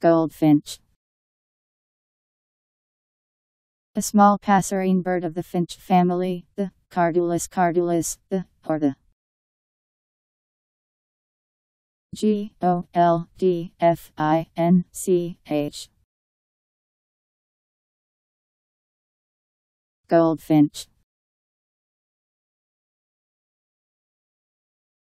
Goldfinch. A small passerine bird of the finch family, the Carduelis carduelis, the, or the G O L D F I N C H. Goldfinch.